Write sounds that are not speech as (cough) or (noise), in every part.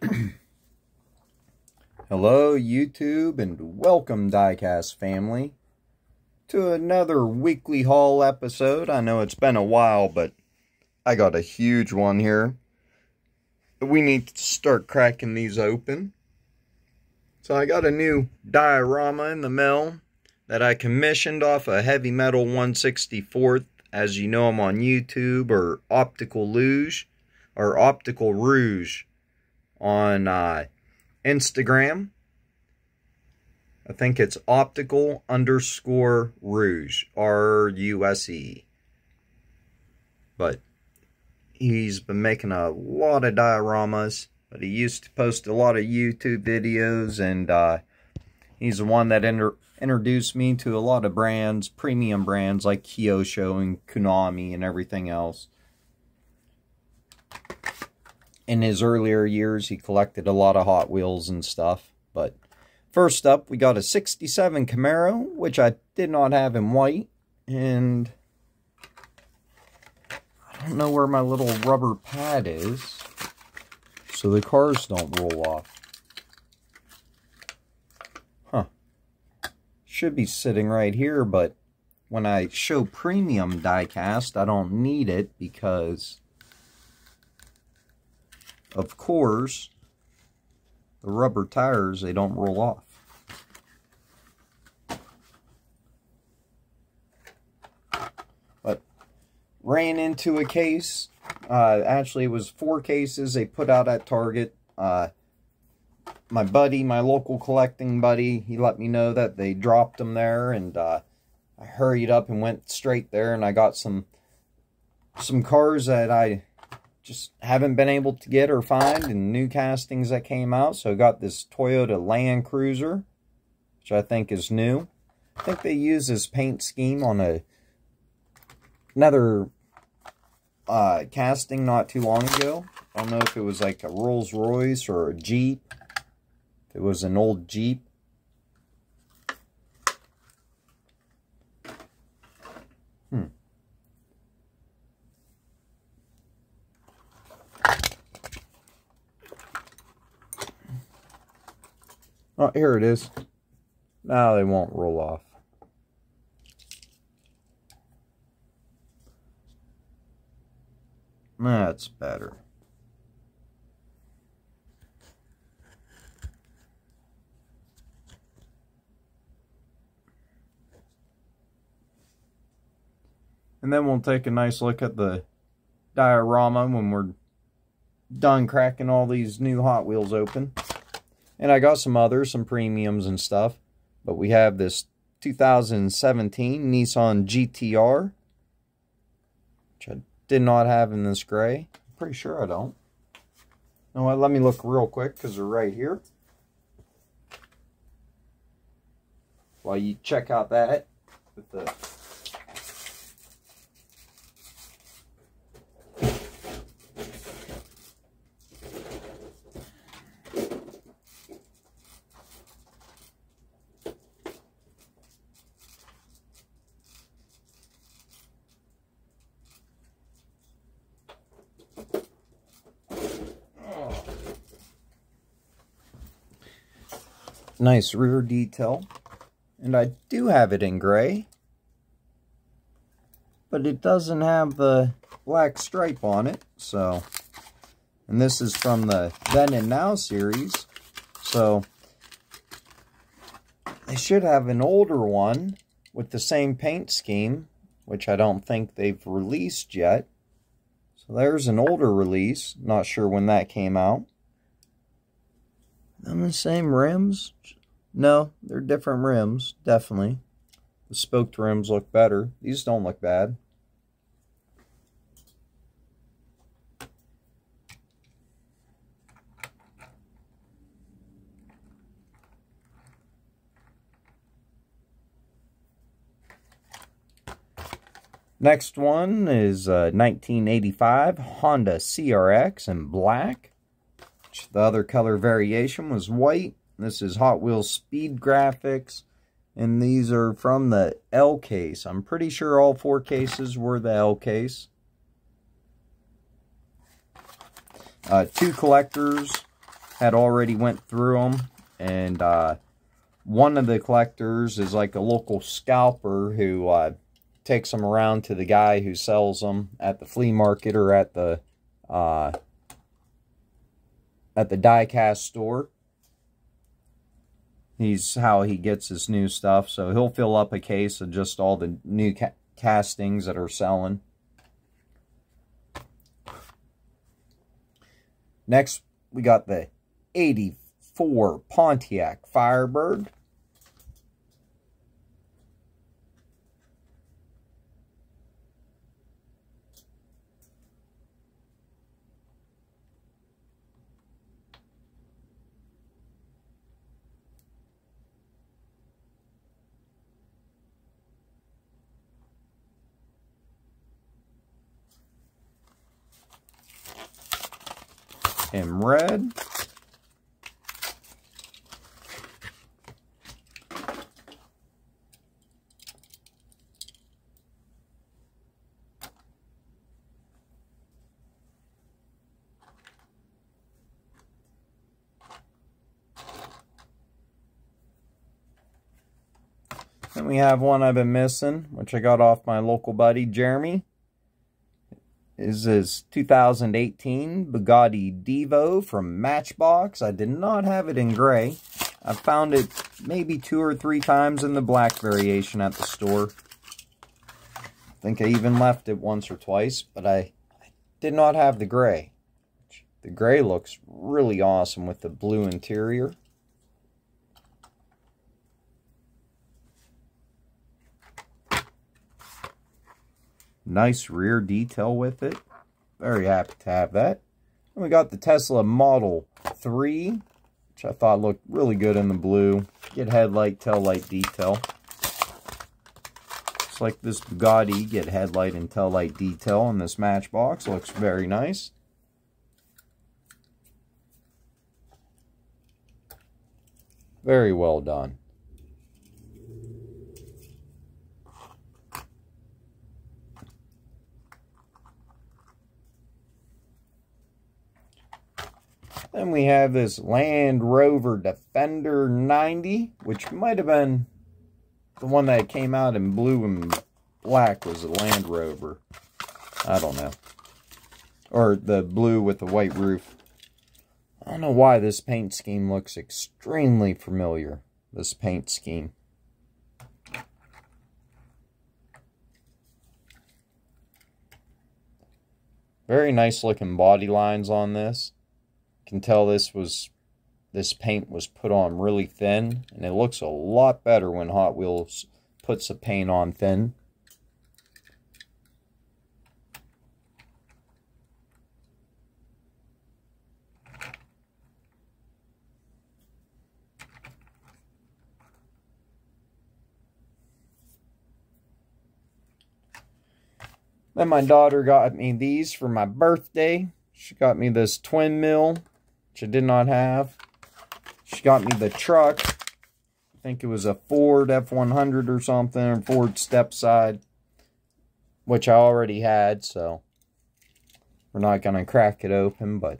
(clears throat) Hello, YouTube, and welcome, Diecast family, to another weekly haul episode. I know it's been a while, but I got a huge one here. We need to start cracking these open. So I got a new diorama in the mail that I commissioned off a Heavy Metal 164th. As you know, I'm on YouTube, or Optical Luge, or Optical Rouge on uh, Instagram. I think it's optical underscore rouge, R U S E. But he's been making a lot of dioramas, but he used to post a lot of YouTube videos, and uh, he's the one that inter introduced me to a lot of brands, premium brands like Kyosho and Konami and everything else in his earlier years, he collected a lot of Hot Wheels and stuff. But first up, we got a 67 Camaro, which I did not have in white. And I don't know where my little rubber pad is. So the cars don't roll off. Huh. Should be sitting right here, but when I show premium diecast, I don't need it because of course, the rubber tires, they don't roll off. But ran into a case. Uh, actually, it was four cases they put out at Target. Uh, my buddy, my local collecting buddy, he let me know that they dropped them there, and uh, I hurried up and went straight there, and I got some some cars that I just haven't been able to get or find in new castings that came out. So I got this Toyota Land Cruiser, which I think is new. I think they used this paint scheme on a another uh, casting not too long ago. I don't know if it was like a Rolls Royce or a Jeep. It was an old Jeep. Oh, here it is. Now they won't roll off. That's better. And then we'll take a nice look at the diorama when we're done cracking all these new Hot Wheels open. And I got some others, some premiums and stuff. But we have this 2017 Nissan GTR. Which I did not have in this gray. I'm pretty sure I don't. Know what? Uh, let me look real quick because they're right here. While you check out that with the nice rear detail. And I do have it in gray. But it doesn't have the black stripe on it. So, and this is from the Then and Now series. So, they should have an older one with the same paint scheme, which I don't think they've released yet. So there's an older release. Not sure when that came out. And the same rims? No, they're different rims, definitely. The spoked rims look better. These don't look bad. Next one is uh, a 1985 Honda CRX in black. The other color variation was white. This is Hot Wheels Speed Graphics. And these are from the L case. I'm pretty sure all four cases were the L case. Uh, two collectors had already went through them. And uh, one of the collectors is like a local scalper who uh, takes them around to the guy who sells them at the flea market or at the uh, at the diecast store. He's how he gets his new stuff. So he'll fill up a case of just all the new ca castings that are selling. Next, we got the 84 Pontiac Firebird. Him red. Then we have one I've been missing, which I got off my local buddy, Jeremy is his 2018 Bugatti Divo from Matchbox. I did not have it in gray. I found it maybe two or three times in the black variation at the store. I think I even left it once or twice, but I, I did not have the gray. The gray looks really awesome with the blue interior. Nice rear detail with it. Very happy to have that. And we got the Tesla Model 3, which I thought looked really good in the blue. Get headlight, tail light detail. Just like this Bugatti, get headlight and tail light detail in this Matchbox. Looks very nice. Very well done. We have this Land Rover Defender 90, which might have been the one that came out in blue and black was a Land Rover. I don't know. Or the blue with the white roof. I don't know why this paint scheme looks extremely familiar. This paint scheme. Very nice looking body lines on this can tell this was this paint was put on really thin and it looks a lot better when Hot Wheels puts the paint on thin. Then my daughter got me these for my birthday. She got me this twin mill which I did not have. She got me the truck. I think it was a Ford F100 or something, or Ford Stepside, which I already had, so we're not going to crack it open, but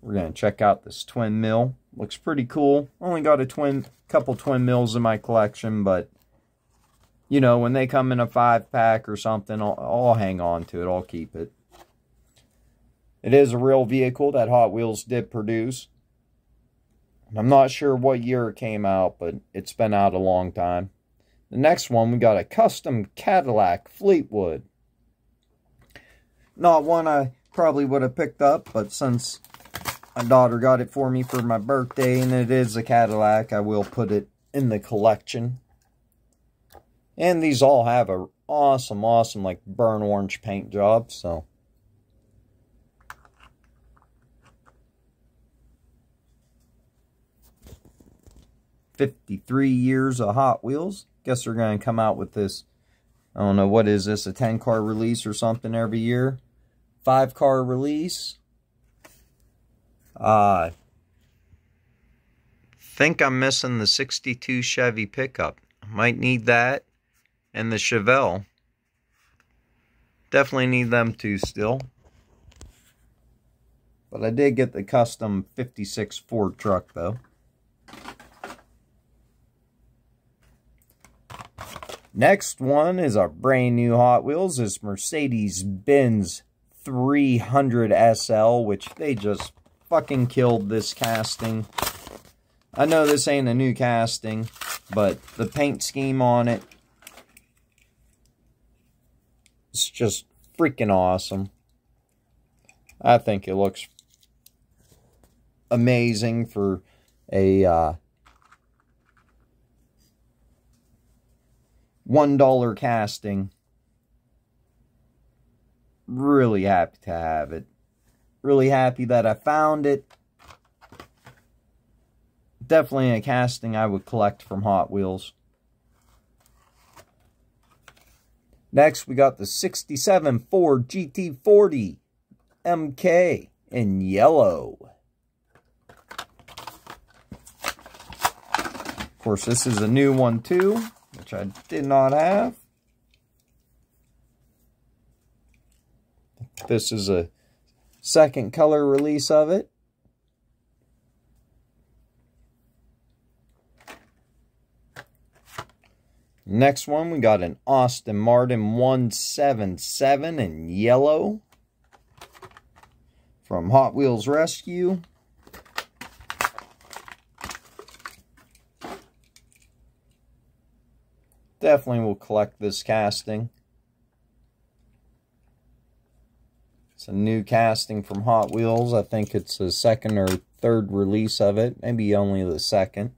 we're going to check out this twin mill. Looks pretty cool. Only got a twin, couple twin mills in my collection, but you know, when they come in a five pack or something, I'll, I'll hang on to it. I'll keep it. It is a real vehicle that Hot Wheels did produce. I'm not sure what year it came out, but it's been out a long time. The next one, we got a custom Cadillac Fleetwood. Not one I probably would have picked up, but since my daughter got it for me for my birthday, and it is a Cadillac, I will put it in the collection. And these all have a awesome, awesome, like, burn orange paint job, so... 53 years of Hot Wheels. Guess they're going to come out with this, I don't know, what is this, a 10 car release or something every year? Five car release. Uh, think I'm missing the 62 Chevy pickup. Might need that. And the Chevelle. Definitely need them two still. But I did get the custom 56 Ford truck, though. Next one is a brand new Hot Wheels. This Mercedes-Benz 300 SL, which they just fucking killed this casting. I know this ain't a new casting, but the paint scheme on it, it's just freaking awesome. I think it looks amazing for a uh, $1 casting. Really happy to have it. Really happy that I found it. Definitely a casting I would collect from Hot Wheels. Next, we got the 67 Ford GT40 MK in yellow. Of course, this is a new one too which I did not have. This is a second color release of it. Next one, we got an Aston Martin 177 in yellow from Hot Wheels Rescue. Definitely will collect this casting. It's a new casting from Hot Wheels. I think it's the second or third release of it. Maybe only the second.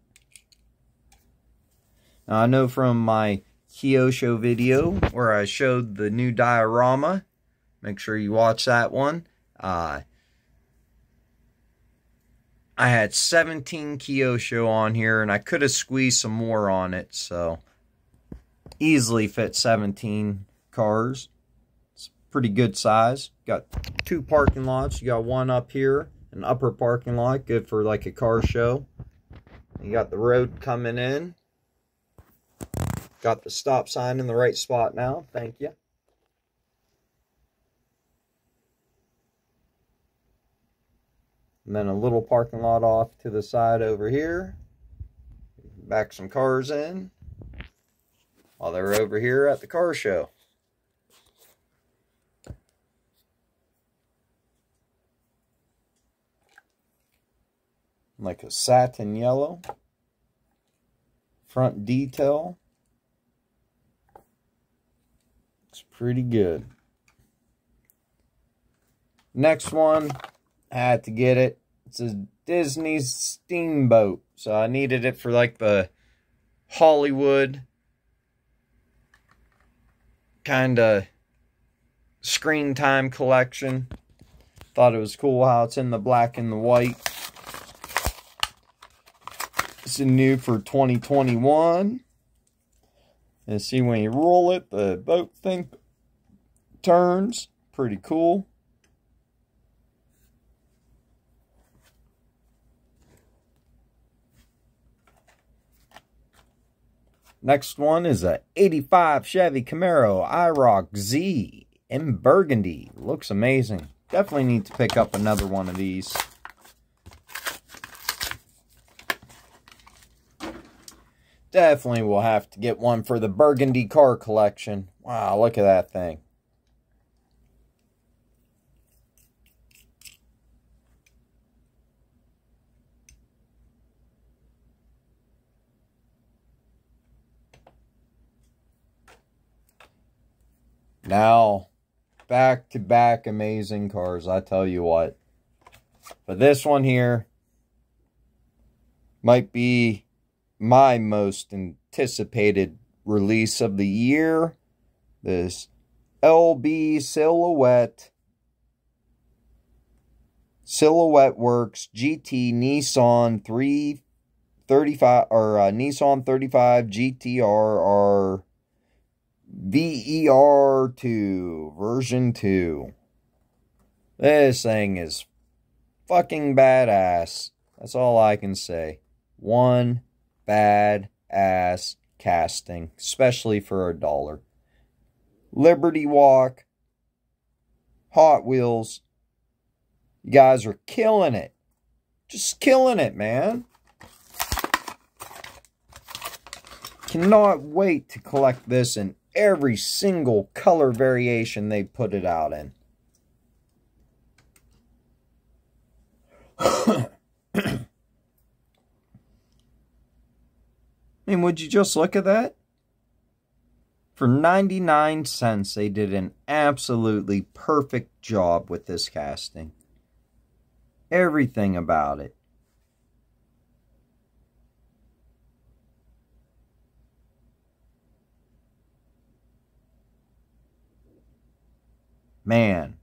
Now, I know from my Kyosho video where I showed the new diorama. Make sure you watch that one. Uh, I had 17 Kyosho on here, and I could have squeezed some more on it, so easily fit 17 cars. It's pretty good size. Got two parking lots. You got one up here, an upper parking lot, good for like a car show. You got the road coming in. Got the stop sign in the right spot now. Thank you. And then a little parking lot off to the side over here. Back some cars in while they're over here at the car show. Like a satin yellow. Front detail. Looks pretty good. Next one, I had to get it. It's a Disney Steamboat. So I needed it for like the Hollywood kind of screen time collection. Thought it was cool how it's in the black and the white. It's new for 2021. And see when you roll it, the boat thing turns. Pretty cool. Next one is a 85 Chevy Camaro IROC Z in burgundy. Looks amazing. Definitely need to pick up another one of these. Definitely will have to get one for the burgundy car collection. Wow, look at that thing. Now, back to back amazing cars, I tell you what. But this one here might be my most anticipated release of the year. This LB Silhouette Silhouette Works GT Nissan 335 or uh, Nissan 35 GTR VER2, version 2. This thing is fucking badass. That's all I can say. One bad ass casting, especially for a dollar. Liberty Walk, Hot Wheels, You guys are killing it. Just killing it, man. Cannot wait to collect this in every single color variation they put it out in. (coughs) I mean, would you just look at that? For 99 cents, they did an absolutely perfect job with this casting. Everything about it. Man.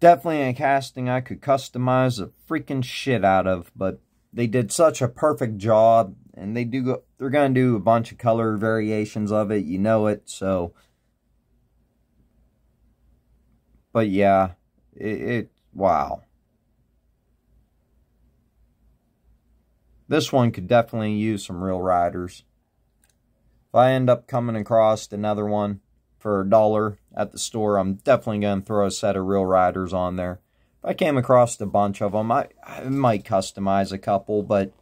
Definitely a casting I could customize a freaking shit out of, but they did such a perfect job and they do go, they're going to do a bunch of color variations of it, you know it, so but yeah, it, it wow. This one could definitely use some real riders. If I end up coming across another one for a dollar at the store, I'm definitely going to throw a set of real riders on there. If I came across a bunch of them, I, I might customize a couple, but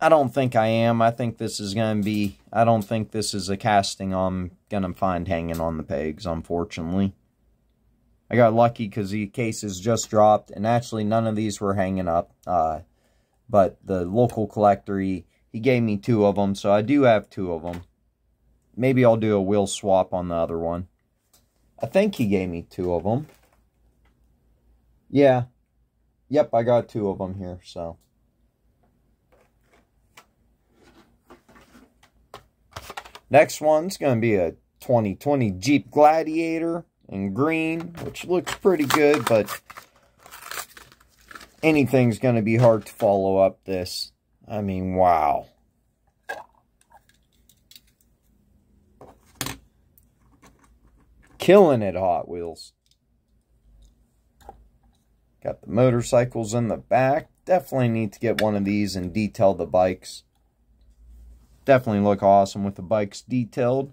I don't think I am. I think this is going to be, I don't think this is a casting I'm going to find hanging on the pegs, unfortunately. I got lucky because the cases just dropped, and actually none of these were hanging up. Uh, but the local collector, he, he gave me two of them, so I do have two of them. Maybe I'll do a wheel swap on the other one. I think he gave me two of them. Yeah. Yep, I got two of them here, so. Next one's going to be a 2020 Jeep Gladiator in green, which looks pretty good, but anything's going to be hard to follow up this. I mean, wow. Killing it, Hot Wheels. Got the motorcycles in the back. Definitely need to get one of these and detail the bikes. Definitely look awesome with the bikes detailed.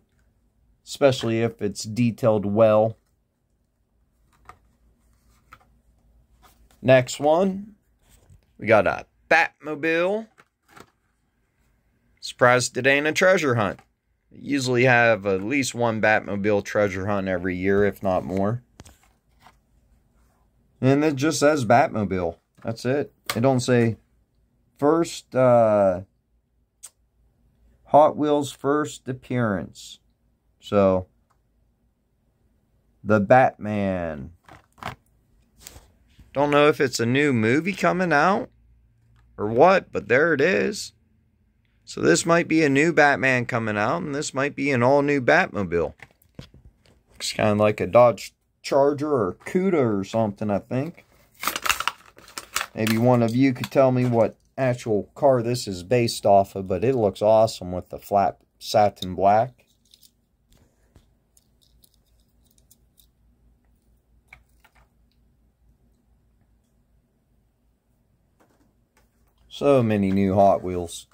Especially if it's detailed well. Next one, we got a Batmobile. Surprised it ain't a treasure hunt. Usually have at least one Batmobile treasure hunt every year, if not more. And it just says Batmobile. That's it. It don't say first uh, Hot Wheels first appearance. So the Batman don't know if it's a new movie coming out or what, but there it is. So this might be a new Batman coming out, and this might be an all-new Batmobile. Looks kind of like a Dodge Charger or Cuda or something, I think. Maybe one of you could tell me what actual car this is based off of, but it looks awesome with the flat satin black. So many new Hot Wheels.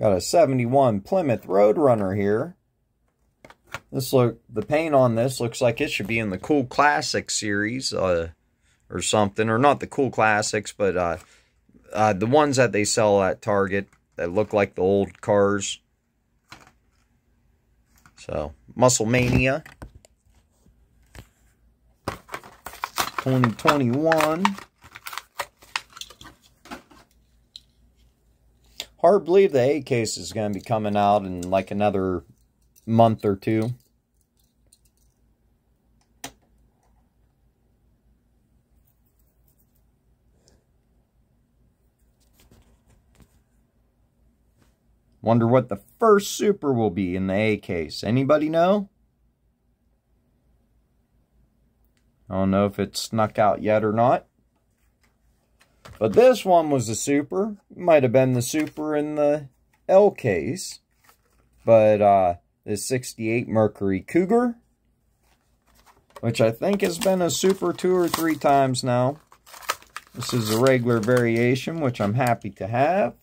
Got a 71 Plymouth Roadrunner here. This look the paint on this looks like it should be in the Cool Classic series uh, or something. Or not the Cool Classics, but uh, uh, the ones that they sell at Target that look like the old cars. So, Muscle Mania. 2021. Hard believe the A case is going to be coming out in like another month or two. Wonder what the first super will be in the A case. Anybody know? I don't know if it's snuck out yet or not. But this one was a super. Might have been the super in the L case. But uh, the 68 Mercury Cougar. Which I think has been a super two or three times now. This is a regular variation, which I'm happy to have.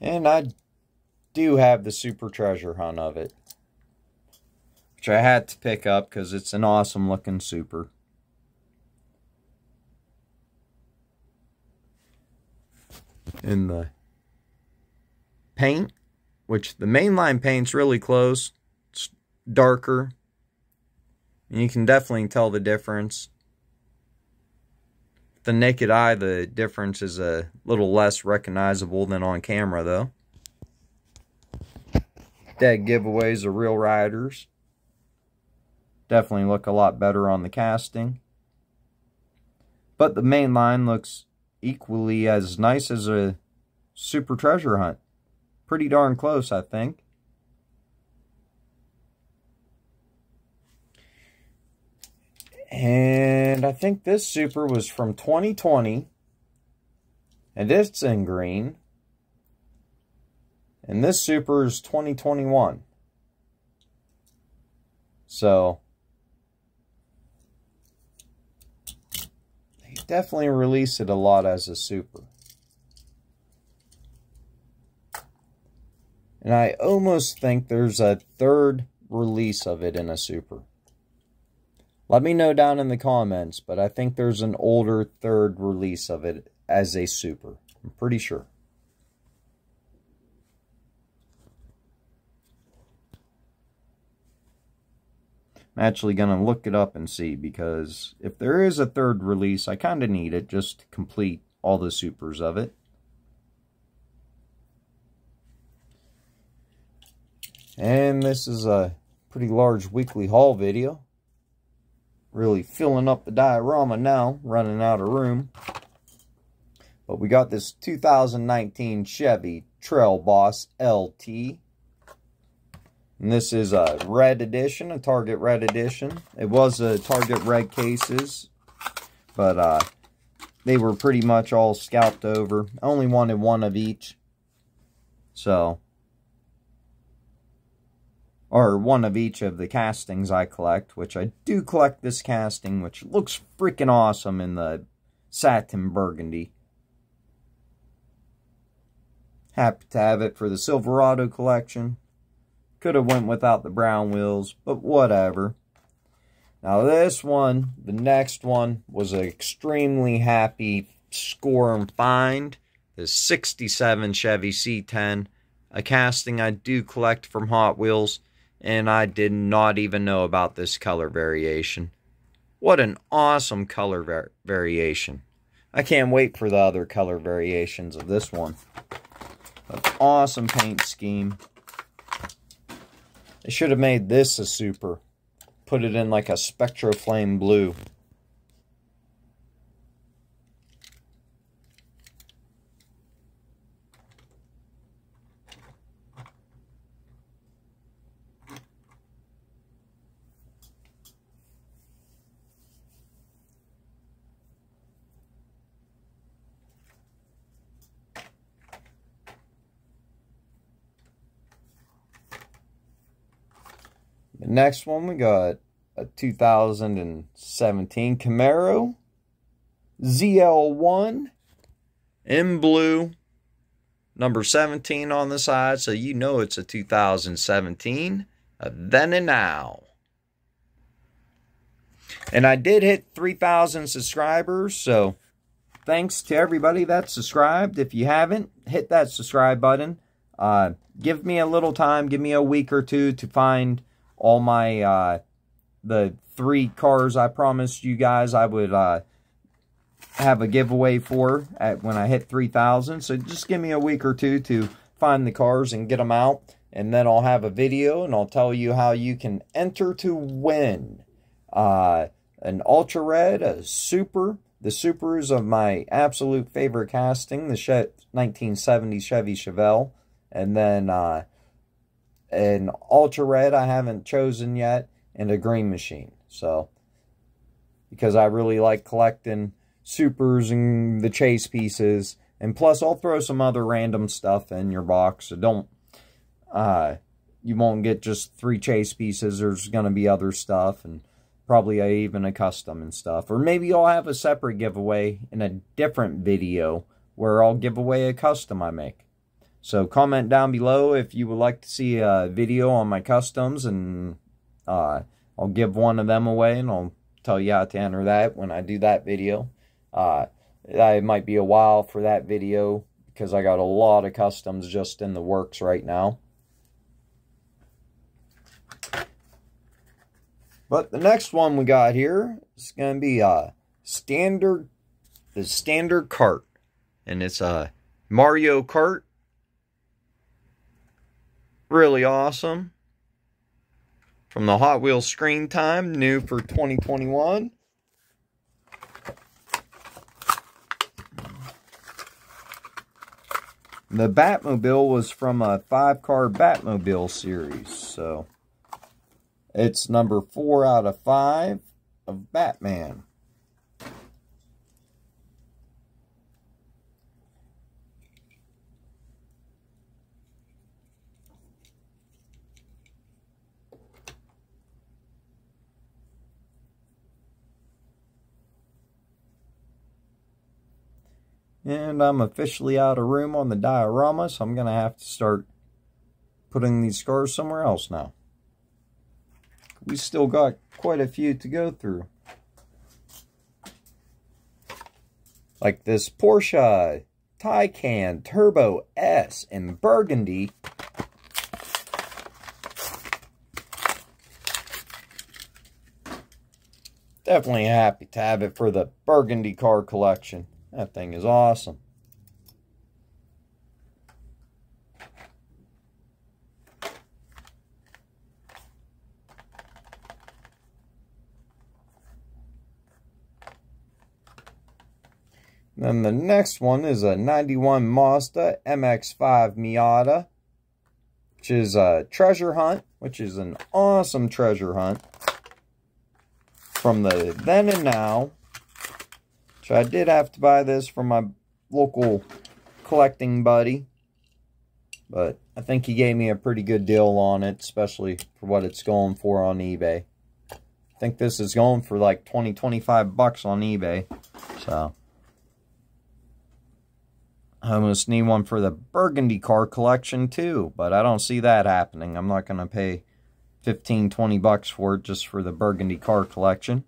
And I do have the Super Treasure Hunt of it. Which I had to pick up because it's an awesome looking Super. In the paint, which the mainline paint's really close. It's darker. And you can definitely tell the difference. The naked eye, the difference is a little less recognizable than on camera, though. Dead giveaways of real riders. Definitely look a lot better on the casting. But the main line looks equally as nice as a super treasure hunt pretty darn close, I think. And I think this Super was from 2020. And it's in green. And this Super is 2021. So, they definitely release it a lot as a Super. And I almost think there's a third release of it in a Super. Let me know down in the comments, but I think there's an older third release of it as a Super. I'm pretty sure. I'm actually going to look it up and see because if there is a third release, I kind of need it just to complete all the supers of it. And this is a pretty large weekly haul video. Really filling up the diorama now, running out of room. But we got this 2019 Chevy Trail Boss LT. And this is a red edition, a Target red edition. It was a Target red cases, but uh, they were pretty much all scalped over. I only wanted one of each. So, or one of each of the castings I collect, which I do collect this casting, which looks freaking awesome in the satin burgundy. Happy to have it for the Silverado collection. Could have went without the brown wheels, but whatever. Now this one, the next one, was an extremely happy score and find. The 67 Chevy C10, a casting I do collect from Hot Wheels and I did not even know about this color variation. What an awesome color var variation. I can't wait for the other color variations of this one. An awesome paint scheme. They should have made this a super. Put it in like a Spectraflame blue. Next one we got a 2017 Camaro ZL1 in blue. Number 17 on the side, so you know it's a 2017. A then and now. And I did hit 3,000 subscribers, so thanks to everybody that subscribed. If you haven't, hit that subscribe button. Uh, give me a little time, give me a week or two to find all my uh, the three cars I promised you guys I would uh, have a giveaway for at when I hit 3,000. So just give me a week or two to find the cars and get them out. And then I'll have a video and I'll tell you how you can enter to win uh, an Ultra Red, a Super. The Super is of my absolute favorite casting, the 1970 Chevy Chevelle. And then uh, an ultra red I haven't chosen yet, and a green machine. So, because I really like collecting supers and the chase pieces. And plus, I'll throw some other random stuff in your box. So don't, uh, you won't get just three chase pieces. There's going to be other stuff and probably even a custom and stuff. Or maybe I'll have a separate giveaway in a different video where I'll give away a custom I make. So comment down below if you would like to see a video on my customs and uh, I'll give one of them away and I'll tell you how to enter that when I do that video. Uh, it might be a while for that video because I got a lot of customs just in the works right now. But the next one we got here is going to be a standard, the standard cart. And it's a Mario Kart. Really awesome. From the Hot Wheels Screen Time, new for 2021. The Batmobile was from a five-car Batmobile series, so it's number four out of five of Batman. And I'm officially out of room on the diorama, so I'm going to have to start putting these scars somewhere else now. We still got quite a few to go through. Like this Porsche Taycan Turbo S in Burgundy. Definitely happy to have it for the Burgundy car collection. That thing is awesome. Then the next one is a 91 Mazda MX-5 Miata, which is a treasure hunt, which is an awesome treasure hunt from the then and now so I did have to buy this from my local collecting buddy. But I think he gave me a pretty good deal on it, especially for what it's going for on eBay. I think this is going for like 20, 25 bucks on eBay. So, I almost need one for the Burgundy car collection too, but I don't see that happening. I'm not going to pay 15, 20 bucks for it just for the Burgundy car collection.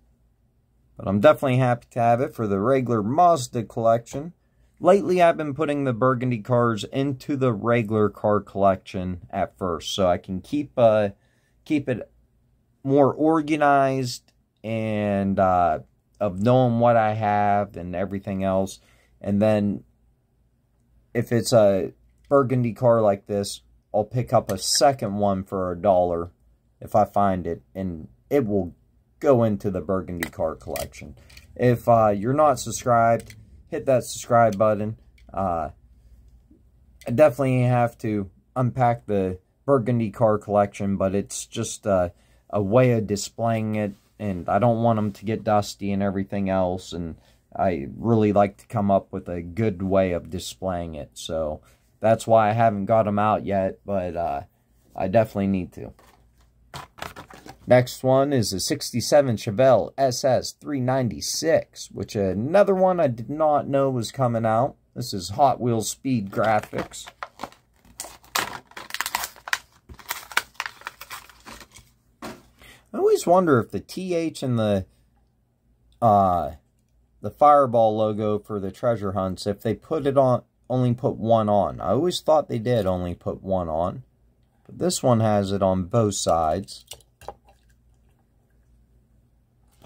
But I'm definitely happy to have it for the regular Mazda collection. Lately, I've been putting the Burgundy cars into the regular car collection at first. So I can keep uh, keep it more organized and uh, of knowing what I have and everything else. And then if it's a Burgundy car like this, I'll pick up a second one for a dollar if I find it. And it will go into the Burgundy car collection. If uh, you're not subscribed, hit that subscribe button. Uh, I definitely have to unpack the Burgundy car collection, but it's just uh, a way of displaying it, and I don't want them to get dusty and everything else, and I really like to come up with a good way of displaying it, so that's why I haven't got them out yet, but uh, I definitely need to. Next one is a 67 Chevelle SS 396, which another one I did not know was coming out. This is Hot Wheels Speed Graphics. I always wonder if the TH and the uh, the Fireball logo for the treasure hunts, if they put it on, only put one on. I always thought they did only put one on. But this one has it on both sides.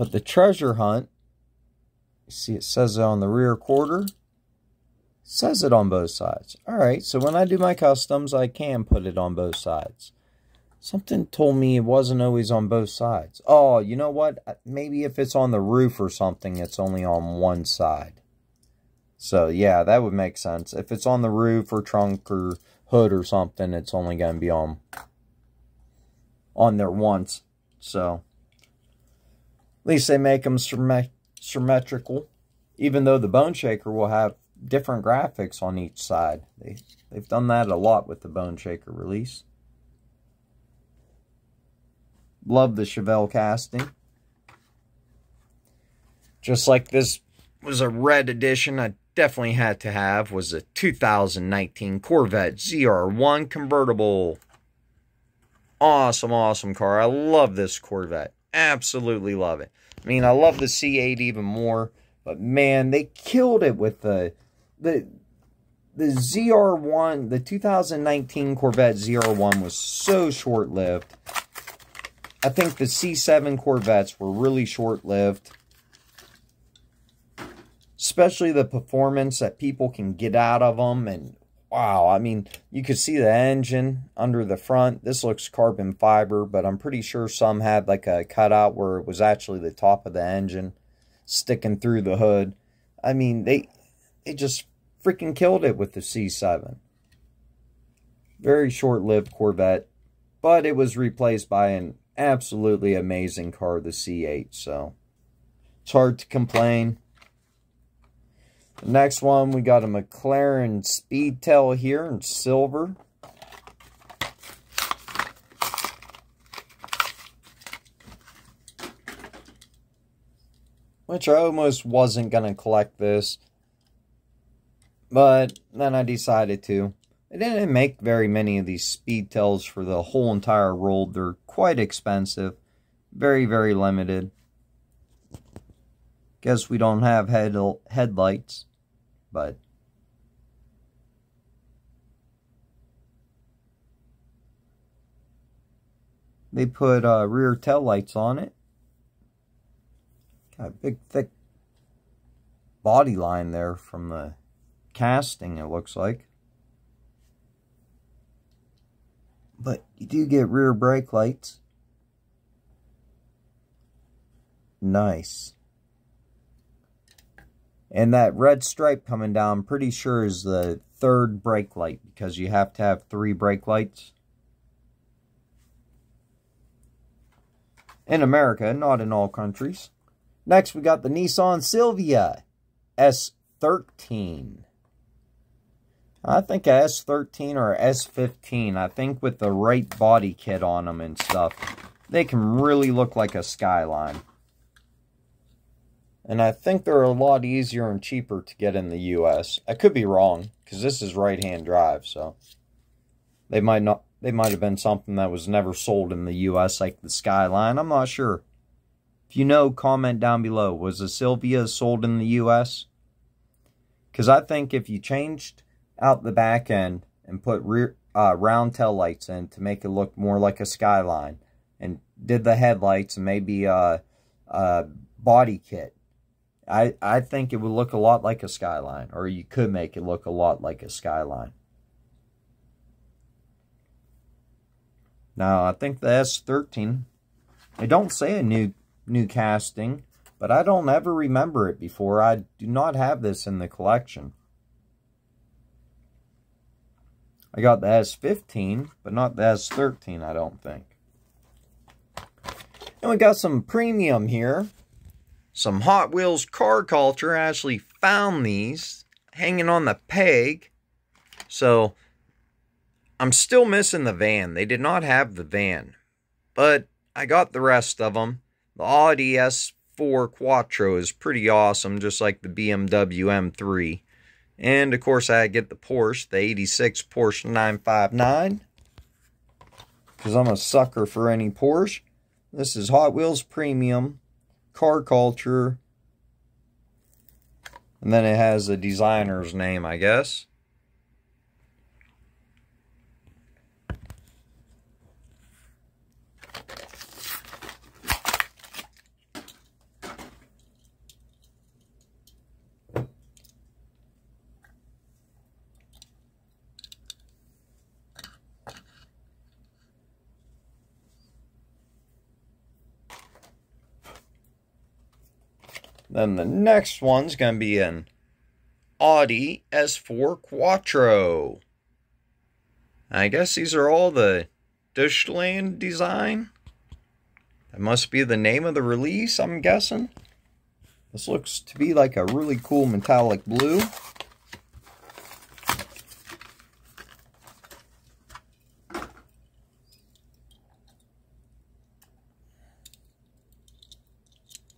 But the treasure hunt, see it says it on the rear quarter. says it on both sides. Alright, so when I do my customs, I can put it on both sides. Something told me it wasn't always on both sides. Oh, you know what? Uh, maybe if it's on the roof or something, it's only on one side. So, yeah, that would make sense. If it's on the roof or trunk or hood or something, it's only going to be on, on there once. So, least they make them symmetrical, even though the Bone Shaker will have different graphics on each side. They, they've done that a lot with the Bone Shaker release. Love the Chevelle casting. Just like this was a red edition, I definitely had to have was a 2019 Corvette ZR1 convertible. Awesome, awesome car. I love this Corvette. Absolutely love it. I mean, I love the C8 even more, but man, they killed it with the the the ZR1, the 2019 Corvette ZR1 was so short-lived. I think the C7 Corvettes were really short-lived. Especially the performance that people can get out of them. And wow, I mean, you could see the engine under the front. This looks carbon fiber, but I'm pretty sure some had like a cutout where it was actually the top of the engine sticking through the hood. I mean, they, they just freaking killed it with the C7. Very short-lived Corvette, but it was replaced by an absolutely amazing car, the C8, so it's hard to complain. Next one, we got a McLaren Speedtail here in silver. Which I almost wasn't going to collect this. But then I decided to. They didn't make very many of these Speedtails for the whole entire world. They're quite expensive. Very, very limited. Guess we don't have head headlights. But they put uh, rear tail lights on it. Got a big, thick body line there from the casting, it looks like. But you do get rear brake lights. Nice. And that red stripe coming down, pretty sure is the third brake light because you have to have three brake lights. In America, not in all countries. Next, we got the Nissan Silvia S13. I think a S13 or S15. I think with the right body kit on them and stuff, they can really look like a Skyline. And I think they're a lot easier and cheaper to get in the U.S. I could be wrong, because this is right-hand drive, so they might not. They might have been something that was never sold in the U.S. like the Skyline. I'm not sure. If you know, comment down below. Was the Silvia sold in the U.S.? Because I think if you changed out the back end and put rear uh, round tail lights in to make it look more like a Skyline and did the headlights and maybe a, a body kit. I, I think it would look a lot like a Skyline or you could make it look a lot like a Skyline. Now, I think the S13, I don't say a new new casting, but I don't ever remember it before. I do not have this in the collection. I got the S15, but not the S13, I don't think. And we got some premium here. Some Hot Wheels car culture. I actually found these hanging on the peg. So, I'm still missing the van. They did not have the van. But I got the rest of them. The Audi S4 Quattro is pretty awesome, just like the BMW M3. And of course, I get the Porsche, the 86 Porsche 959. Because I'm a sucker for any Porsche. This is Hot Wheels Premium, Car Culture. And then it has the designer's name, I guess. Then the next one's going to be an Audi S4 Quattro. I guess these are all the Deutschland design. That must be the name of the release, I'm guessing. This looks to be like a really cool metallic blue.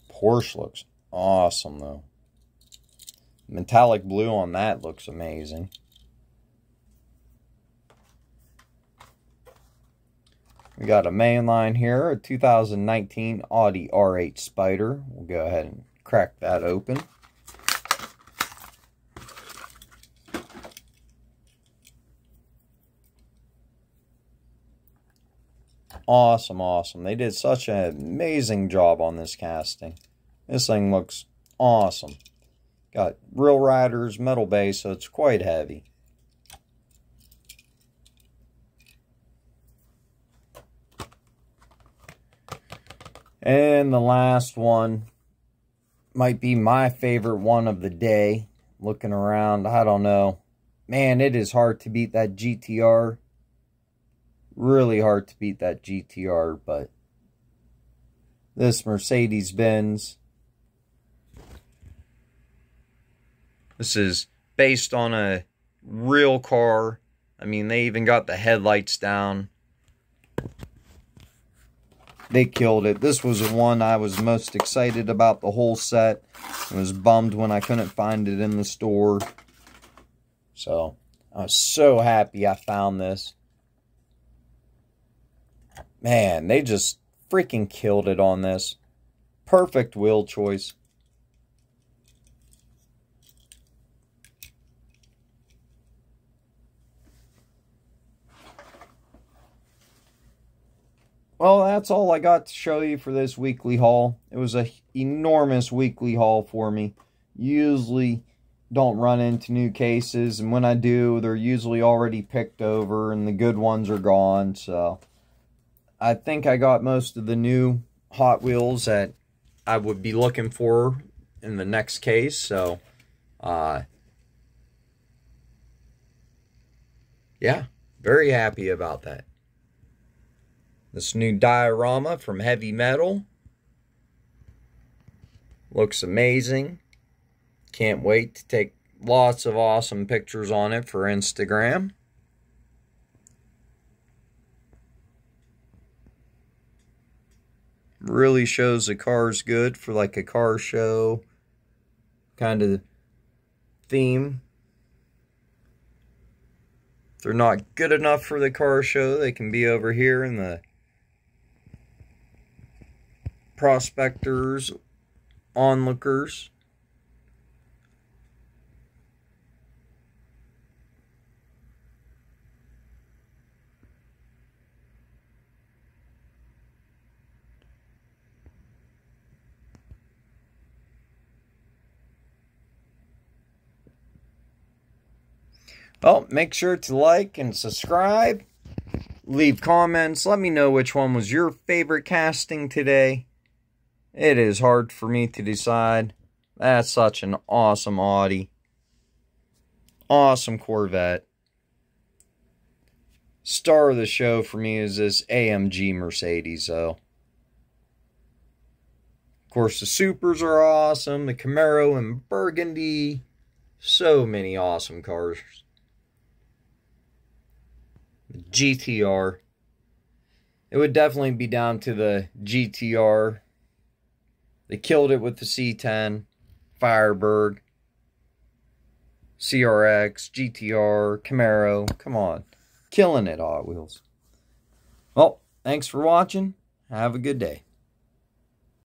Porsche looks awesome, though. Metallic blue on that looks amazing. We got a main line here, a 2019 Audi R8 Spider. We'll go ahead and crack that open. Awesome, awesome. They did such an amazing job on this casting. This thing looks awesome. Got real riders, metal base, so it's quite heavy. And the last one might be my favorite one of the day. Looking around, I don't know. Man, it is hard to beat that GTR. Really hard to beat that GTR, but this Mercedes-Benz. This is based on a real car. I mean, they even got the headlights down they killed it. This was the one I was most excited about the whole set. I was bummed when I couldn't find it in the store. So, I was so happy I found this. Man, they just freaking killed it on this. Perfect wheel choice. Well, that's all I got to show you for this weekly haul. It was a enormous weekly haul for me. Usually don't run into new cases, and when I do, they're usually already picked over, and the good ones are gone, so... I think I got most of the new Hot Wheels that I would be looking for in the next case, so... Uh, yeah, very happy about that. This new diorama from Heavy Metal. Looks amazing. Can't wait to take lots of awesome pictures on it for Instagram. Really shows the car's good for like a car show kind of theme. If they're not good enough for the car show, they can be over here in the prospectors, onlookers. Well, make sure to like and subscribe. Leave comments. Let me know which one was your favorite casting today. It is hard for me to decide. That's such an awesome Audi. Awesome Corvette. Star of the show for me is this AMG Mercedes, though. Of course, the Supers are awesome. The Camaro and Burgundy. So many awesome cars. The GTR. It would definitely be down to the GTR they killed it with the C10, Firebird, CRX, GTR, Camaro. Come on. Killing it, Hot Wheels. Well, thanks for watching. Have a good day.